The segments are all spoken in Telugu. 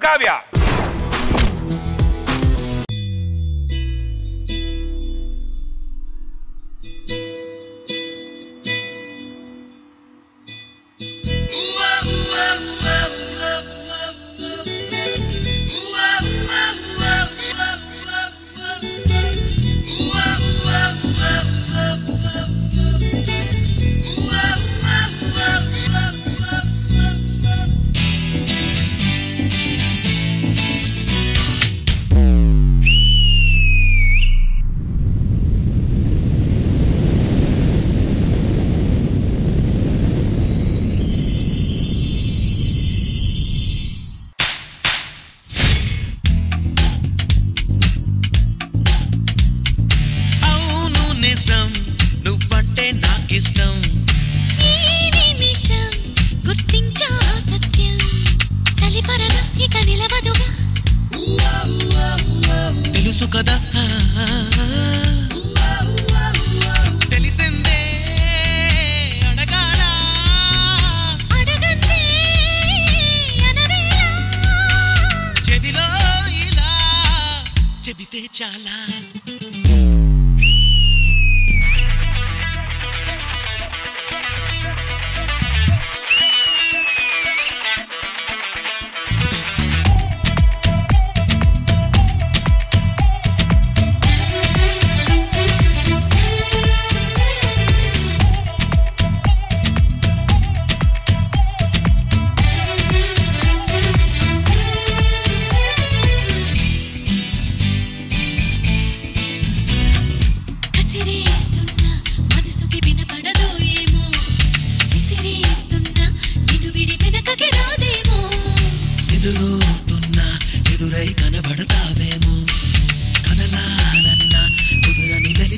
കാവ്യ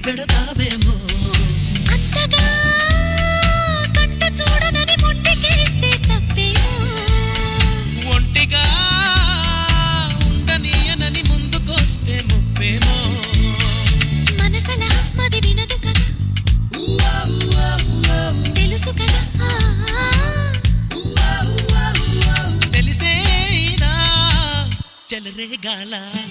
వెలిపెడతావేమో అంతగా కంట చూడనని మొండికేస్తే తప్పేమో. ఒంటిగా ఉండనీయనని ముందుకొస్తే ముప్పేమో. మనసలా మది వినదు కదా. తెలుసు కదా. ఆ, తెలిసేనా? చెలరేగాల తుడిగాలిలో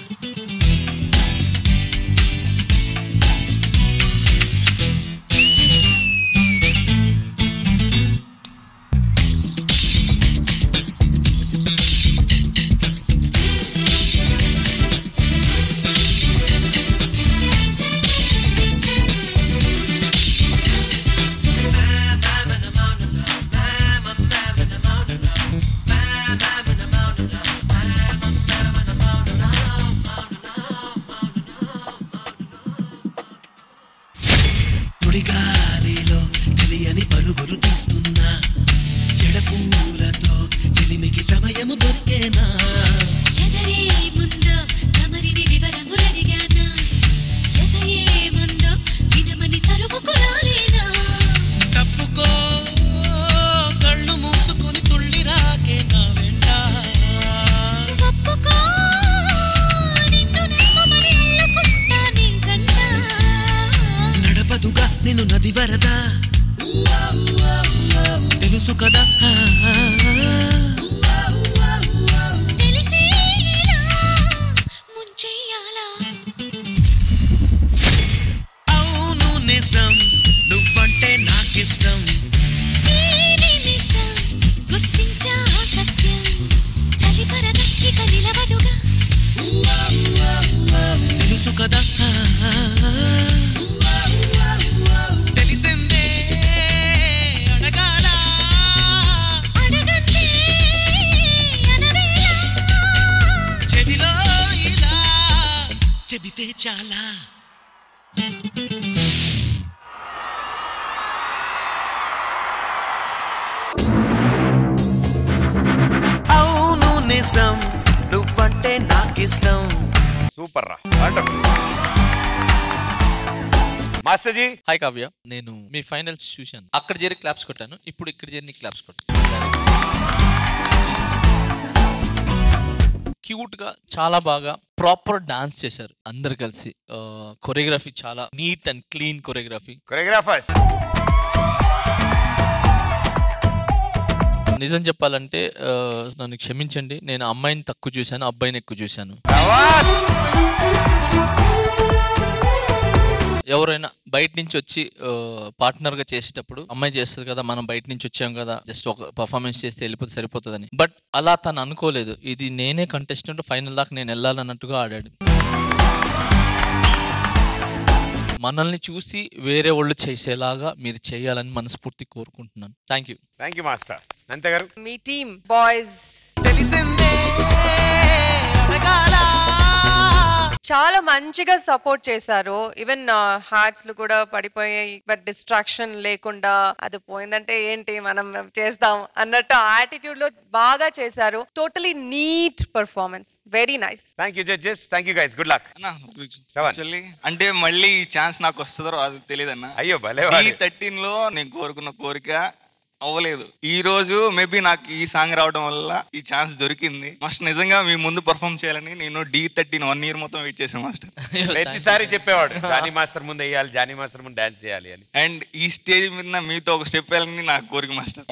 చాలా అవును నిజం నువ్వంటే నాకిష్టం. సూపర్ రా. Master G. హాయ్ కావ్య నేను మీ ఫైనల్స్ చూశాను. అక్కడ చేరి క్లాప్స్ కొట్టాను. ఇప్పుడు ఇక్కడ చేరి క్లాప్స్ కొట్టాను. క్యూట్గా చాలా బాగా ప్రాపర్ డాన్స్ చేశారు అందరు కలిసి. కొరియోగ్రఫీ చాలా neat and clean choreography. Choreographers! నిజం చెప్పాలంటే నన్ను క్షమించండి నేను అమ్మాయిని తక్కువ చూశాను అబ్బాయిని ఎక్కువ చూశాను. ఎవరైనా బయట నుంచి వచ్చి పార్ట్నర్గా చేసేటప్పుడు అమ్మాయి చేస్తుంది కదా మనం బయట నుంచి వచ్చాం కదా జస్ట్ ఒక పర్ఫార్మెన్స్ చేస్తే వెళ్ళిపోతే సరిపోతుందని. బట్ అలా తను అనుకోలేదు. ఇది నేనే కంటెస్టెంట్ ఫైనల్ దాకా నేను వెళ్ళాలన్నట్టుగా ఆడాడు. మనల్ని చూసి వేరే వాళ్ళు చేసేలాగా మీరు చేయాలని మనస్ఫూర్తి కోరుకుంటున్నాను. Thank you thank you master Nanta గారు మీ టీమ్ బాయ్స్. తెలిసిందే. చాలా మంచిగా సపోర్ట్ చేశారు. ఈవెన్ హార్ట్స్లు కూడా పడిపోయాయి. బట్ డిస్ట్రాక్షన్ లేకుండా అది పోయిందంటే ఏంటి మనం చేస్తాం అన్నట్టు యాటిట్యూడ్లో బాగా చేశారు. Totally neat performance very nice thank you judges thank you guys good luck అంటే మళ్ళీ ఛాన్స్ నాకు వస్తుందో అది తెలియదు అన్న అయ్యో భలే. థర్టీన్లో నేను కోరుకున్న కోరిక అవ్వలేదు. ఈ రోజు మేబీ నాకు ఈ సాంగ్ రావడం వల్ల ఈ ఛాన్స్ దొరికింది. మాస్టర్ నిజంగా మీ ముందు పర్ఫామ్ చేయాలని నేను డి థర్టీన్ వన్ ఇయర్ మొత్తం వెయిట్ చేశాను మాస్టర్. ప్రతిసారి చెప్పేవాడు జానీ మాస్టర్ ముందు వేయాలి జానీ మాస్టర్ ముందు డాన్స్ చేయాలి అని. అండ్ ఈ స్టేజ్ మీద మీతో ఒక స్టెప్ వేయాలని నాకు కోరిక master.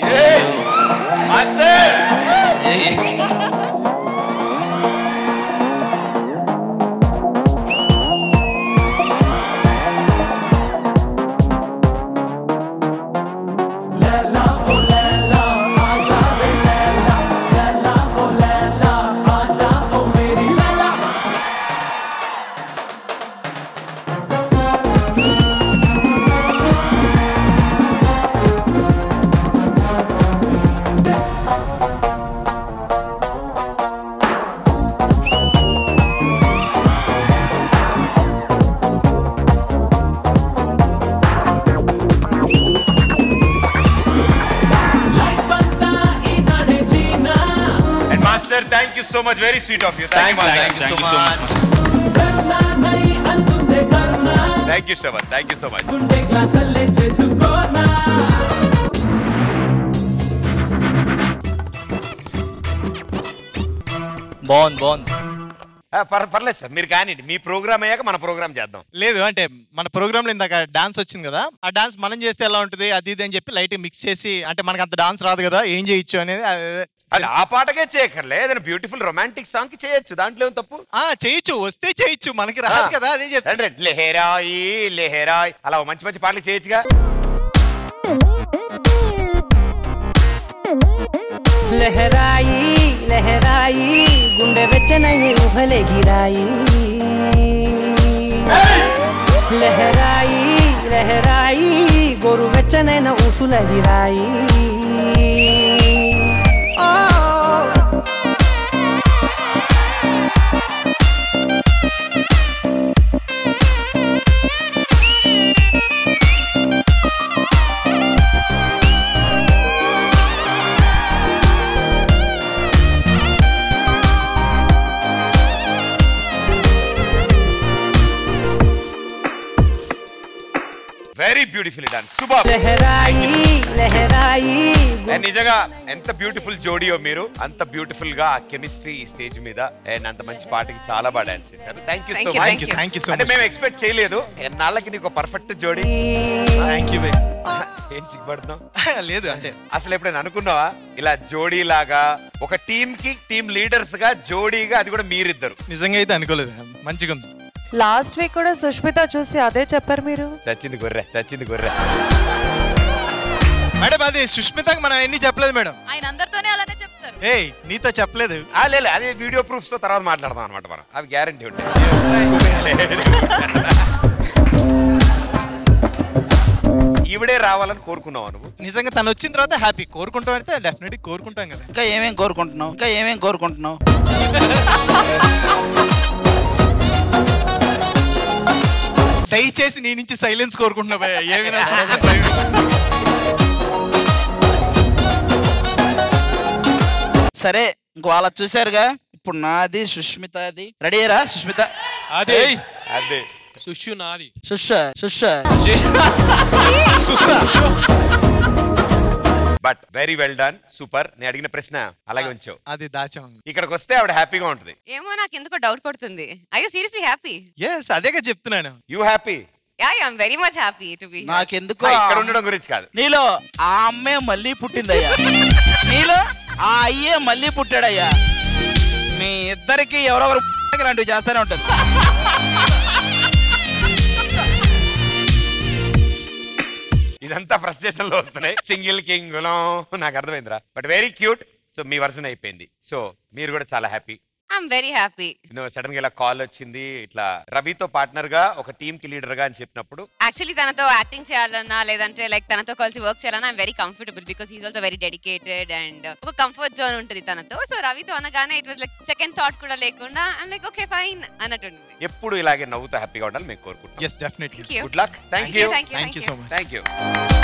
Master thank you so much very sweet of you thank you Thank you so much. Thank you Sravan thank you so much బాగుంది బాగుంది. పర్లేదు సార్. మీరు కానివ్వండి. మీ ప్రోగ్రామ్ అయ్యాక మన ప్రోగ్రామ్ చేద్దాం. లేదు అంటే మన ప్రోగ్రామ్లో ఇందాక డాన్స్ వచ్చింది కదా ఆ డాన్స్ మనం చేస్తే ఎలా ఉంటుంది అది ఇది అని చెప్పి లైట్ మిక్స్ చేసి అంటే మనకు అంత డాన్స్ రాదు కదా ఏం చేయొచ్చు అనేది అదే- అది ఆ పాటకే చేయక్కర్లే. ఏదైనా బ్యూటిఫుల్ రొమాంటిక్ సాంగ్కి చేయొచ్చు. దాంట్లో ఏం తప్పు? ఆ చేయొచ్చు. వస్తే చేయొచ్చు. మనకి రాదు కదా అదే చెప్తా. రండి, రండి. లెహరాయి లెహరాయి. అలా మంచి మంచి పాటలు చేయొచ్చుగా. లహరాయి లహరాయి గుండె వెచ్చనయ్యి ఊహలే గిరాయి. లహరాయి లహరాయి గోరు వెచ్చనైన ఊసుల సూపర్ అండ్ నిజంగా ఎంత బ్యూటిఫుల్ జోడియో మీరు. అంత బ్యూటిఫుల్గా ఆ కెమిస్ట్రీ ఈ స్టేజ్ మీద. అండ్ అంత మంచి పాటకి చాలా బాగా డాన్స్ చేశారు. Thank you so Thank you, much thank you. Thank you so అంటే మచ్ మేము ఎక్స్పెక్ట్ చేయలేదు. ఎన్నాళ్ళకి నీకు పర్ఫెక్ట్ జోడి. థ్యాంక్ యూ ఏం సిగ్గుపడుతున్నావు? లేదు అంటే. అసలు ఎప్పుడైనా అనుకున్నావా? ఇలా జోడీ లాగా ఒక టీమ్కి టీమ్ లీడర్స్గా జోడీగా అది కూడా మీరిద్దరు. నిజంగా అయితే అనుకోలేదు. మంచిగా ఉంది లాస్ట్ వీక్ కూడా సుష్మిత చూసి అదే చెప్పారు మీరు? చచ్చింది గొర్రె చచ్చింది గొర్రె. మేడం అది సుష్మితకి మనం ఎన్ని చెప్పలేదు మేడం. ఆయన అందరితోనే అలానే చెప్తారు. ఏయ్ నీతో చెప్పలేదు. ఆ, లేదు అదే వీడియో ప్రూఫ్స్తో తర్వాత మాట్లాడదాం అనమాట మనం. అవి గ్యారంటీ ఉంటాయి. ఈవిడే రావాలని కోరుకున్నావు నువ్వు? నిజంగా తను వచ్చిన తర్వాత హ్యాపీ కోరుకుంటాం అయితే డెఫినెట్లీ కోరుకుంటాం కదా. ఇంకా ఏమేం కోరుకుంటున్నావు? ఇంకా ఏమేం కోరుకుంటున్నావు? దయచేసి నీ నుంచి సైలెన్స్ కోరుకుంటున్నా భయ్యా. ఏమి. సరే ఇంకో వాళ్ళ చూశారుగా? ఇప్పుడు నాది సుష్మితది. రెడీరా సుష్మిత? అదే. అదే. సుష్యు నాది. సుష. సుష. But very well done super నేను అడిగిన ప్రశ్న అలాగే ఉంచావు అది దాచాం. ఇక్కడికి వస్తే ఆవిడ హ్యాపీగా ఉంటుంది. ఏమో నాకు ఎందుకో డౌట్ కొడుతుంది ఐ సీరియస్లీ హ్యాపీ ఎస్ అదేగా చెప్తున్నాను. You happy yeah I'm very much happy to be నాకెందుకో? ఇక్కడ ఉండడం గురించి కాదు. నీలో ఆ అమ్మే మళ్ళీ పుట్టిందయ్యా. నీలో ఆ అయ్యే మళ్ళీ పుట్టాడయ్యా. మీ ఇద్దరికి ఎవరొకరు లాంటివి చేస్తూనే ఉంటుంది. ఇదంతా ఫ్రస్ట్రేషన్లో వస్తున్నాయి. సింగిల్ కింగ్ నాకు అర్థమైందిరా. But very cute. సో మీ వర్షన్ అయిపోయింది. సో మీరు కూడా చాలా హ్యాపీ. ఐఎమ్ వెరీ హ్యాపీ సడన్గా ఇలా కాల్ వచ్చింది ఇట్లా రవితో పార్ట్నర్గా ఒక టీమ్కి లీడర్గా అని చెప్పినప్పుడు. యాక్చువల్లీ తనతో యాక్టింగ్ చేయాలన్నా లేదంటే లైక్ తనతో కలిసి వర్క్ చేయాలన్నా I'm very comfortable because is also very dedicated and ఒక కంఫర్ట్ జోన్ ఉంటుంది తనతో. సో రవితో అనగానే it was like second thought కూడా లేకుండా ఐమ్ లైక్ ఓకే ఫైన్ అన్నట్టుంది. ఎప్పుడు ఇలాగే నవ్వుతూ హ్యాపీగా ఉండాలి మేము కోరుకుంటాం yes definitely Thank you. Good luck thank Thank you, you thank you, thank you thank so you. Much thank you